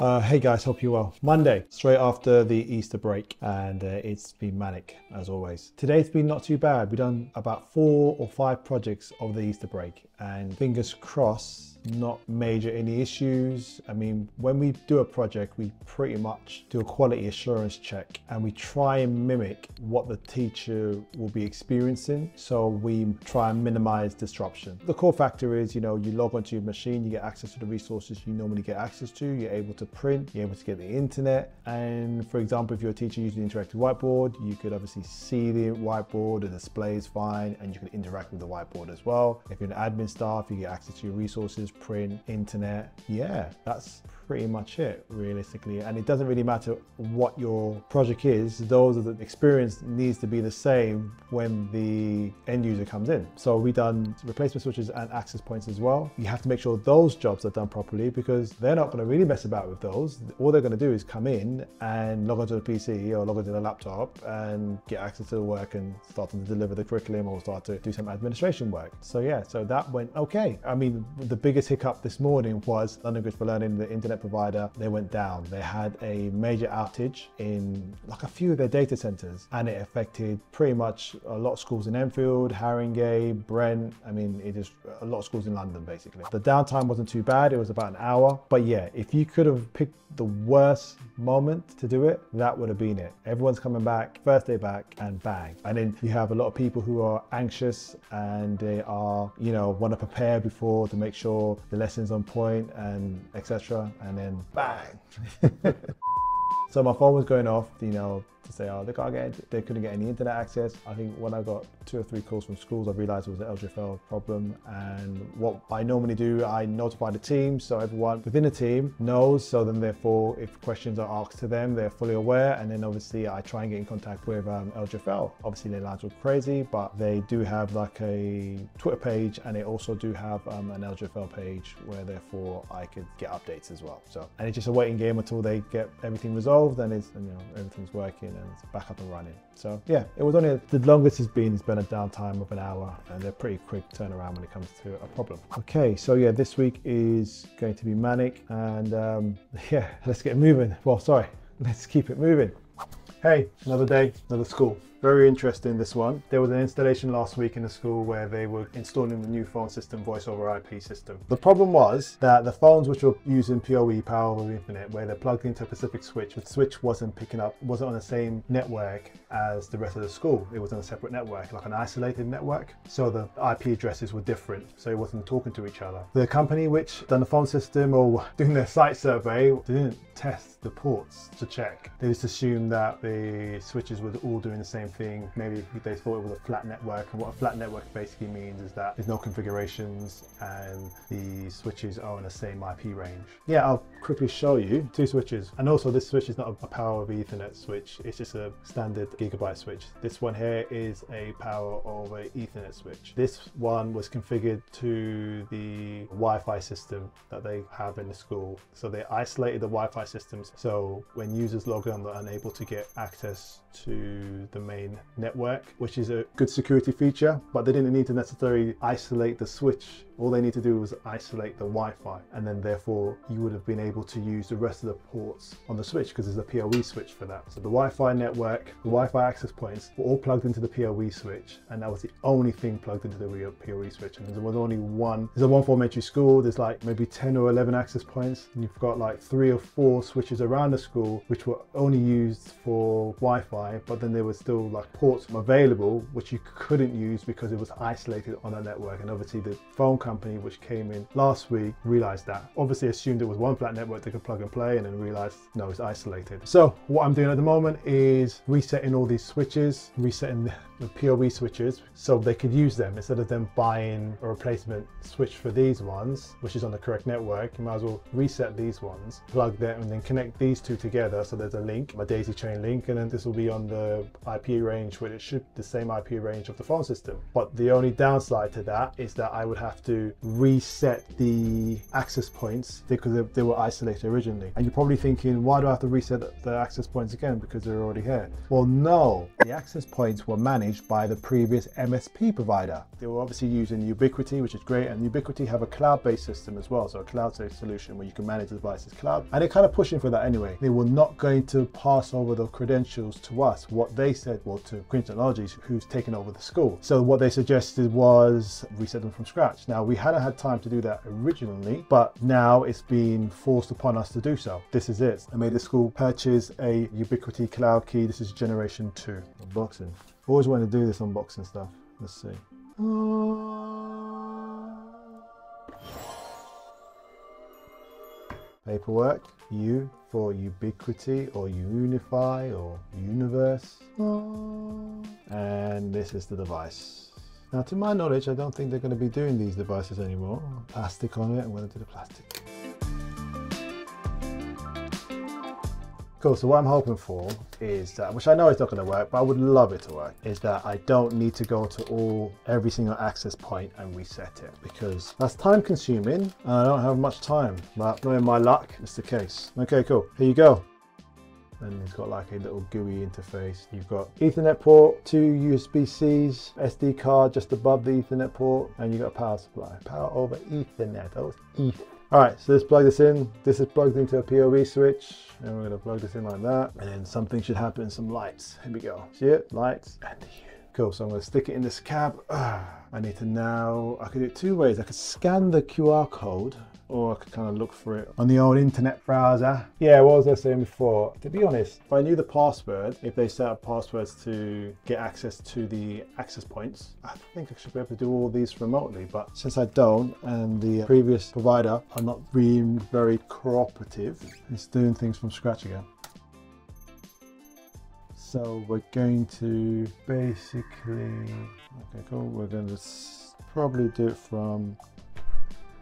Uh, hey guys, hope you're well. Monday, straight after the Easter break, and uh, it's been manic as always. Today's been not too bad. We've done about four or five projects over the Easter break, and fingers crossed, not major any issues. I mean, when we do a project, we pretty much do a quality assurance check and we try and mimic what the teacher will be experiencing. So we try and minimize disruption. The core factor is, you know, you log onto your machine, you get access to the resources you normally get access to, you're able to print, you're able to get the internet. And for example, if you're a teacher using the interactive whiteboard, you could obviously see the whiteboard, the display is fine, and you can interact with the whiteboard as well. If you're an admin staff, you get access to your resources print, internet. Yeah, that's pretty much it realistically. And it doesn't really matter what your project is, those the experience needs to be the same when the end user comes in. So we've done replacement switches and access points as well. You have to make sure those jobs are done properly because they're not going to really mess about with those. All they're going to do is come in and log onto the PC or log onto the laptop and get access to the work and start to deliver the curriculum or start to do some administration work. So yeah, so that went okay. I mean, the biggest hiccup this morning was London Grids for Learning, the internet provider, they went down. They had a major outage in like a few of their data centers and it affected pretty much a lot of schools in Enfield, Haringey, Brent. I mean, it is a lot of schools in London basically. The downtime wasn't too bad. It was about an hour. But yeah, if you could have picked the worst moment to do it, that would have been it. Everyone's coming back, first day back and bang. And then you have a lot of people who are anxious and they are, you know, want to prepare before to make sure the lesson's on point and etc and then bang. so my phone was going off, you know, to say, oh, they can't get, they couldn't get any internet access. I think when I got two or three calls from schools, I realized it was an LGFL problem. And what I normally do, I notify the team so everyone within the team knows. So then, therefore, if questions are asked to them, they're fully aware. And then obviously, I try and get in contact with um, LGFL. Obviously, their lines were crazy, but they do have like a Twitter page and they also do have um, an LGFL page where therefore I could get updates as well. So, and it's just a waiting game until they get everything resolved and it's, and, you know, everything's working and it's back up and running. So yeah, it was only the longest it's been. It's been a downtime of an hour, and they're pretty quick turnaround when it comes to a problem. Okay, so yeah, this week is going to be manic, and um, yeah, let's get moving. Well, sorry, let's keep it moving. Hey, another day, another school. Very interesting, this one. There was an installation last week in the school where they were installing the new phone system, voice over IP system. The problem was that the phones which were using PoE, Power over Ethernet, where they're plugged into a specific switch, the switch wasn't picking up, wasn't on the same network as the rest of the school. It was on a separate network, like an isolated network. So the IP addresses were different, so it wasn't talking to each other. The company which done the phone system or doing their site survey didn't test the ports to check. They just assumed that the switches were all doing the same thing. Maybe they thought it was a flat network and what a flat network basically means is that there's no configurations and the switches are in the same IP range. Yeah, I'll quickly show you two switches. And also this switch is not a power of ethernet switch, it's just a standard gigabyte switch. This one here is a power over ethernet switch. This one was configured to the Wi-Fi system that they have in the school. So they isolated the Wi-Fi systems. So when users log on, they're unable to get access to the main network, which is a good security feature, but they didn't need to necessarily isolate the switch. All they need to do was isolate the Wi-Fi, and then therefore you would have been able to use the rest of the ports on the switch because there's a PoE switch for that. So the Wi-Fi network, the Wi-Fi access points were all plugged into the PoE switch, and that was the only thing plugged into the PoE switch. And there was only one, there's a one form entry school, there's like maybe 10 or 11 access points, and you've got like three or four switches around the school, which were only used for Wi-Fi, but then there was still like ports available, which you couldn't use because it was isolated on a network. And obviously the phone company, which came in last week, realized that. Obviously assumed it was one flat network they could plug and play and then realized, no, it's isolated. So what I'm doing at the moment is resetting all these switches, resetting the, the PoE switches so they could use them instead of them buying a replacement switch for these ones, which is on the correct network. You might as well reset these ones, plug them and then connect these two together. So there's a link, a daisy chain link, and then this will be on the IP range which it should the same IP range of the phone system. But the only downside to that is that I would have to reset the access points because they were isolated originally. And you're probably thinking, why do I have to reset the access points again because they're already here? Well, no, the access points were managed by the previous MSP provider. They were obviously using Ubiquiti, which is great, and Ubiquiti have a cloud-based system as well, so a cloud-based solution where you can manage the devices cloud. And they're kind of pushing for that anyway. They were not going to pass over the credentials to us. What they said, well, to Green Technologies, who's taken over the school. So what they suggested was reset them from scratch. Now we hadn't had time to do that originally, but now it's been forced upon us to do so. This is it. I made the school purchase a Ubiquiti Cloud Key. This is generation two. Unboxing. Always wanted to do this unboxing stuff. Let's see. Uh, Paperwork, U for ubiquity or Unify or Universe. Oh. And this is the device. Now to my knowledge, I don't think they're going to be doing these devices anymore. Plastic on it, I'm going to do the plastic. Cool, so what I'm hoping for is that, which I know it's not gonna work, but I would love it to work, is that I don't need to go to all, every single access point and reset it because that's time consuming and I don't have much time, but knowing my luck, it's the case. Okay, cool, here you go. And it's got like a little GUI interface. You've got Ethernet port, two USB-Cs, SD card just above the Ethernet port, and you've got a power supply. Power over Ethernet, oh, it's. All right, so let's plug this in. This is plugged into a PoE switch, and we're gonna plug this in like that, and then something should happen, some lights. Here we go. See it? Lights and Cool, so I'm gonna stick it in this cab. I need to now, I could do it two ways. I could scan the QR code or I could kind of look for it on the old internet browser. Yeah, what was I saying before? To be honest, if I knew the password, if they set up passwords to get access to the access points, I think I should be able to do all these remotely. But since I don't, and the previous provider are not being very cooperative, it's doing things from scratch again. So we're going to basically, okay, cool. We're going to probably do it from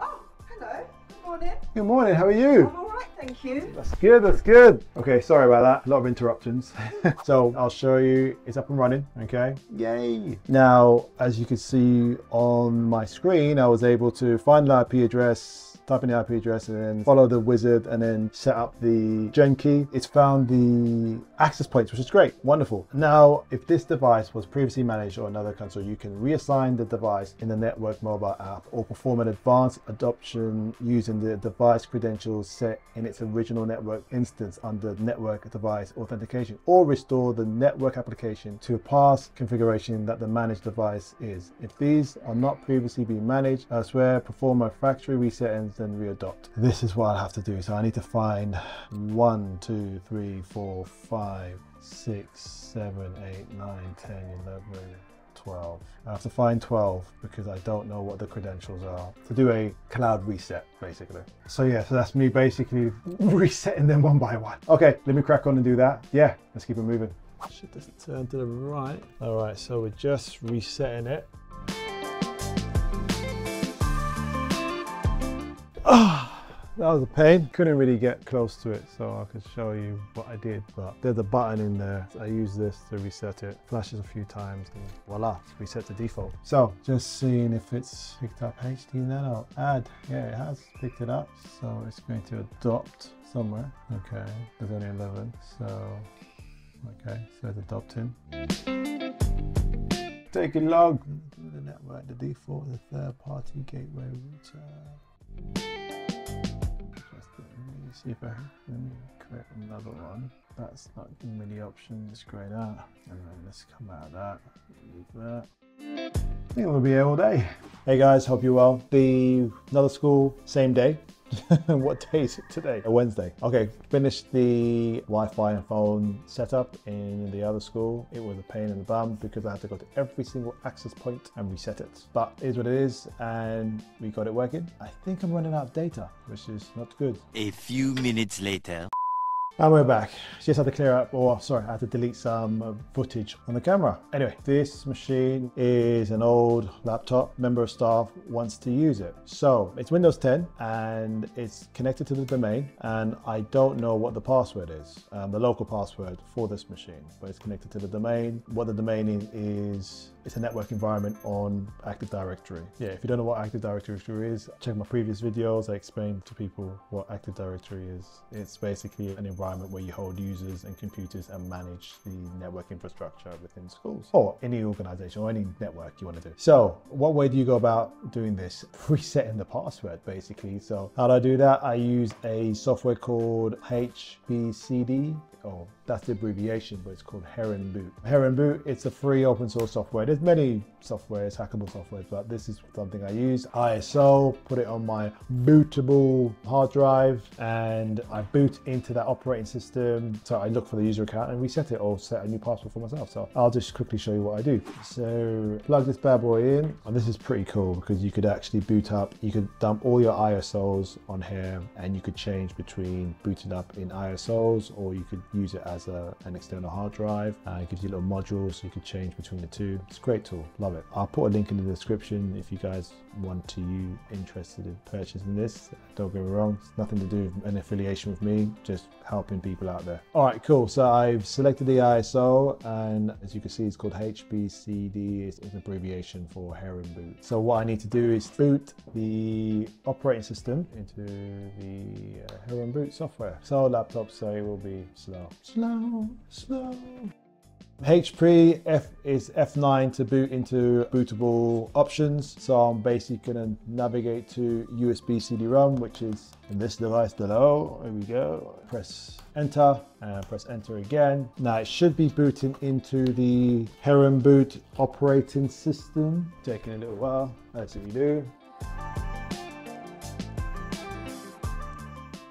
oh hello good morning. Good morning, how are you? I'm all right, thank you. That's good, that's good. Okay, sorry about that. A lot of interruptions. so I'll show you, it's up and running, okay? Yay. Now, as you can see on my screen, I was able to find the IP address, type in the IP address and then follow the wizard and then set up the gen key. It's found the access points, which is great, wonderful. Now, if this device was previously managed on another console, you can reassign the device in the network mobile app or perform an advanced adoption using the device credentials set in its original network instance under network device authentication or restore the network application to a past configuration that the managed device is. If these are not previously being managed elsewhere, perform a factory reset and then readopt. This is what I'll have to do. So I need to find one, two, three, four, five, six, seven, eight, nine, 10, 11, 12. I have to find 12 because I don't know what the credentials are to do a cloud reset basically. So yeah, so that's me basically resetting them one by one. Okay, let me crack on and do that. Yeah, let's keep it moving. Should this turn to the right? All right, so we're just resetting it. That was a pain. Couldn't really get close to it, so I could show you what I did. But there's a button in there. I use this to reset it. Flashes a few times, and voila, reset to default. So just seeing if it's picked up HD Nano. Add, yeah, it has picked it up. So it's going to adopt somewhere. Okay, there's only 11, so okay, so it's adopting. Taking long. The network, the default, the third party gateway router see if I can create another one. That's not giving me the option, let's create that. And then let's come out of that, leave that. I think we'll be here all day. Hey guys, hope you're well. The another school, same day. what day is it today? A Wednesday. Okay, finished the Wi-Fi and phone setup in the other school. It was a pain in the bum because I had to go to every single access point and reset it. But it is what it is and we got it working. I think I'm running out of data, which is not good. A few minutes later. And we're back. Just had to clear up, or sorry, I had to delete some uh, footage on the camera. Anyway, this machine is an old laptop. Member of staff wants to use it. So it's Windows 10 and it's connected to the domain. And I don't know what the password is, um, the local password for this machine, but it's connected to the domain. What the domain is, is it's a network environment on Active Directory. Yeah, if you don't know what Active Directory is, check my previous videos. I explained to people what Active Directory is. It's basically an environment where you hold users and computers and manage the network infrastructure within schools or any organization or any network you want to do. So what way do you go about doing this? Resetting the password basically. So how do I do that? I use a software called HBCD oh, that's the abbreviation, but it's called Heron Boot. Heron Boot, it's a free open source software. There's many softwares, hackable softwares, but this is something I use. ISO, put it on my bootable hard drive, and I boot into that operating system. So I look for the user account and reset it or set a new password for myself. So I'll just quickly show you what I do. So plug this bad boy in, and this is pretty cool because you could actually boot up, you could dump all your ISOs on here, and you could change between booting up in ISOs or you could use it as a, an external hard drive. Uh, it gives you little modules so you can change between the two. It's a great tool, love it. I'll put a link in the description if you guys want to you interested in purchasing this. Don't get me wrong, it's nothing to do with an affiliation with me, just helping people out there. All right, cool. So I've selected the ISO and as you can see, it's called HBCD. It's, an abbreviation for Heron Boot. So what I need to do is boot the operating system into the uh, Heron Boot software. So laptop say will be slow, slow, slow. HP F is F9 to boot into bootable options. So I'm basically to navigate to USB CD-ROM, which is in this device below. Here we go. Press enter and press enter again. Now it should be booting into the Heron Boot operating system. Taking a little while. What we do.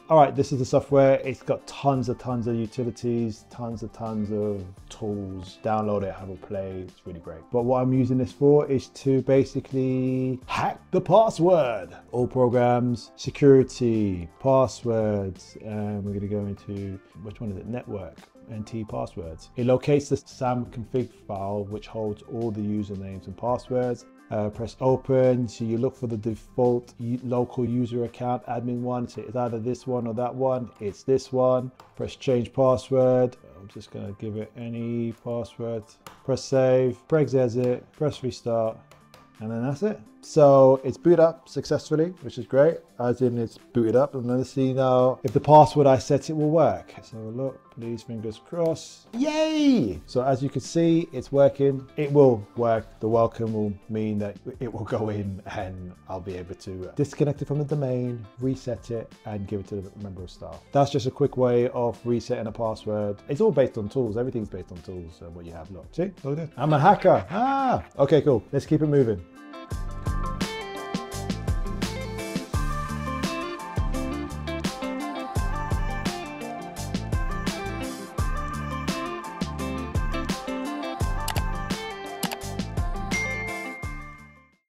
All right, this is the software. It's got tons of tons of utilities, tons of tons of tools. Download it, have a play. It's really great. But what I'm using this for is to basically hack the password. All programs, security, passwords, and we're gonna go into, which one is it? Network. NT passwords. It locates the SAM config file which holds all the usernames and passwords uh, press open. So you look for the default local user account admin one. So it's either this one or that one. It's this one. Press change password. I'm just gonna give it any password. Press save, press exit, press restart, and then that's it. So it's booted up successfully, which is great, as in it's booted up. And let's see now if the password I set it will work. So look, please, fingers crossed. Yay! So as you can see, it's working. It will work. The welcome will mean that it will go in and I'll be able to disconnect it from the domain, reset it, and give it to the member of staff. That's just a quick way of resetting a password. It's all based on tools. Everything's based on tools, uh, what you have. Look, see, look at. I'm a hacker. Ah, okay, cool. Let's keep it moving.